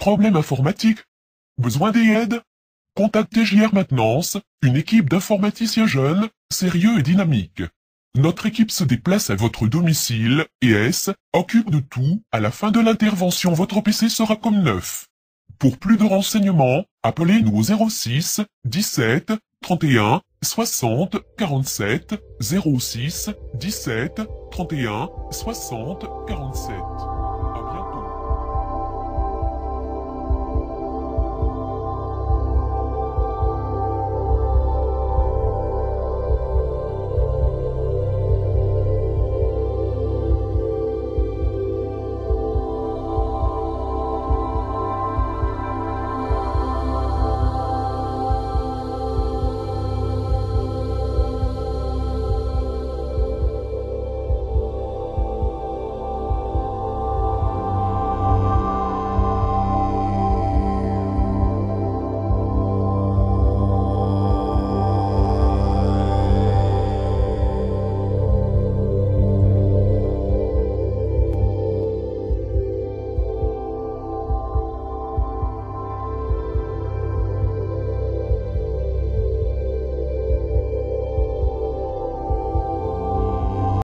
Problème informatique Besoin d'aide? Contactez JR Maintenance, une équipe d'informaticiens jeunes, sérieux et dynamiques. Notre équipe se déplace à votre domicile et S occupe de tout. À la fin de l'intervention, votre PC sera comme neuf. Pour plus de renseignements, appelez-nous au 06 17 31 60 47 06 17 31 60 47.